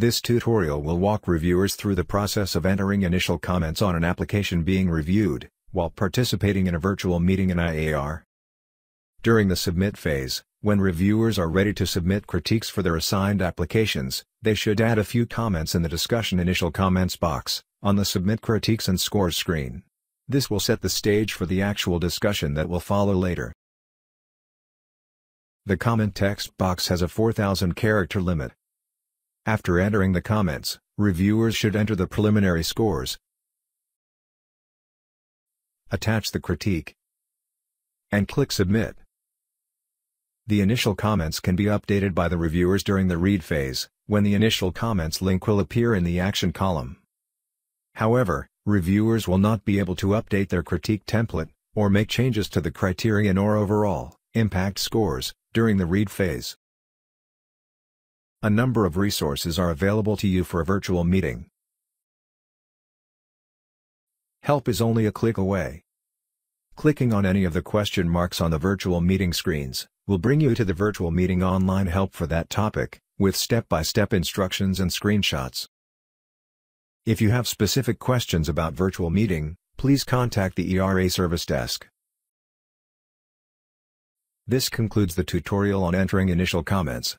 This tutorial will walk reviewers through the process of entering initial comments on an application being reviewed, while participating in a virtual meeting in IAR. During the submit phase, when reviewers are ready to submit critiques for their assigned applications, they should add a few comments in the discussion initial comments box, on the Submit Critiques and Scores screen. This will set the stage for the actual discussion that will follow later. The comment text box has a 4,000 character limit. After entering the comments, reviewers should enter the preliminary scores, attach the critique, and click Submit. The initial comments can be updated by the reviewers during the read phase, when the initial comments link will appear in the action column. However, reviewers will not be able to update their critique template, or make changes to the criterion or overall impact scores during the read phase. A number of resources are available to you for a virtual meeting. Help is only a click away. Clicking on any of the question marks on the virtual meeting screens will bring you to the virtual meeting online help for that topic, with step-by-step -step instructions and screenshots. If you have specific questions about virtual meeting, please contact the ERA service desk. This concludes the tutorial on entering initial comments.